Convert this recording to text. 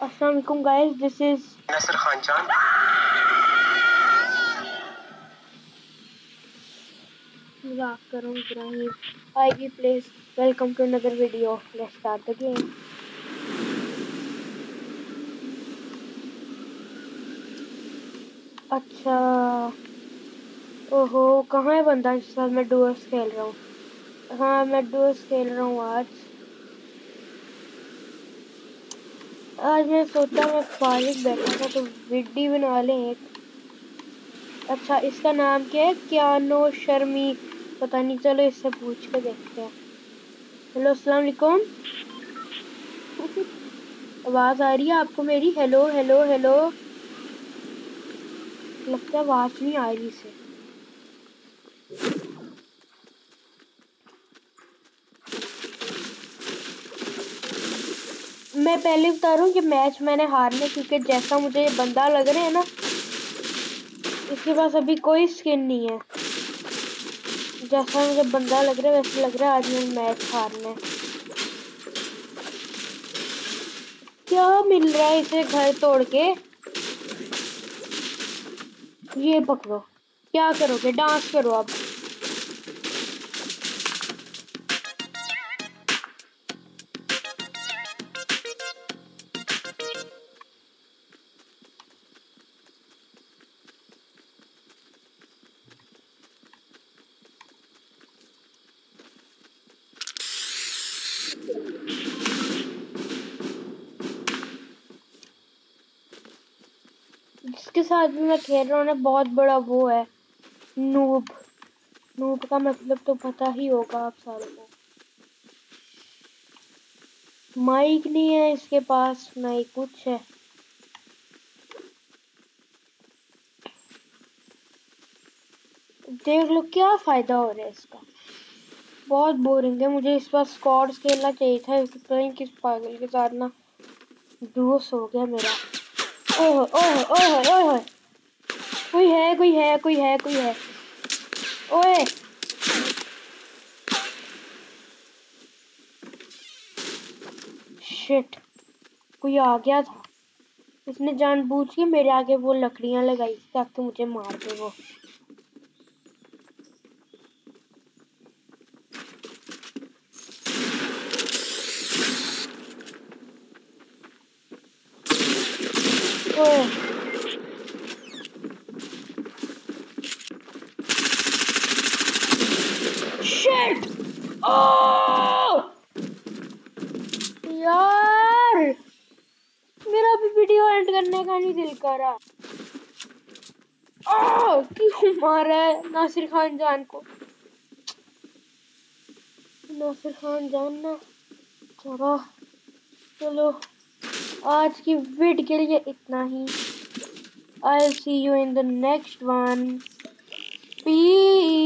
वालेकुम guys this is Nasar Khan जान मज़ाक करूँ Ibrahim hi ji please welcome to another video let's start the game अच्छा। ओहो कहाँ है बंदा जिस साथ मैं डुअर्स खेल रहा हूँ? हाँ मैं डुअर्स खेल रहा हूँ आज। आज मैं सोचा मैं फारिग बैठा था तो वीडियो बना लें एक। अच्छा इसका नाम क्या है? क्यानो शर्मी। पता नहीं, चलो इससे पूछ के देखते हैं। हेलो, अस्सलाम वालेकुम। आवाज़ आ रही है आपको मेरी? Hello hello hello. लगता है आवाज़ नहीं आ रही इसे। मैं पहले बता रहा हूँ कि मैच मैंने हारने क्योंकि जैसा मुझे ये बंदा लग रहा है ना, इसके पास अभी कोई स्किन नहीं है। जैसा मुझे बंदा लग रहा है, वैसे लग रहा है आज मैं मैच हारने क्या मिल रहा है इसे घर तोड़ के? ये पकड़ो। क्या करोगे? डांस करो आप। जिसके साथ भी मैं खेल रहा हूँ ना, बहुत बड़ा वो है। नूब नूब का मतलब तो पता ही होगा आप सारों को। माइक नहीं है इसके पास, ना ही कुछ है। देख लो, क्या फ़ायदा हो रहा है इसका? बहुत बोरिंग है। मुझे इस बार स्कॉड्स खेलना चाहिए था। पता नहीं किस पागल के साथ ना दोस्त हो गया मेरा। ओह ओह ओह ओह कोई है कोई है कोई है कोई है। ओए। शिट कोई आ गया था। इसने जानबूझ के मेरे आगे वो लकड़ियाँ लगाई। ताकि मुझे मार दे वो? शिट ओह यार! मेरा अभी वीडियो एंड करने का नहीं दिल कर रहा। ओह क्यों मारा है? नासिर खान जान को। नासिर खान जान ना। चलो। चलो। आज की वीड के लिए इतना ही। I see you in the next one P